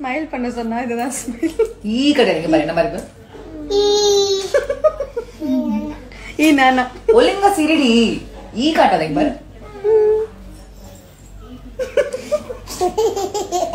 Smile பண்ண சொன்னா இதுதான் ஸ்மைல் ஈ கிடையாது பாரு என்ன மாதிரி ஈ. நானா ஒழுங்கா சிரிடி. ஈ காட்டாதீங்க பாரு.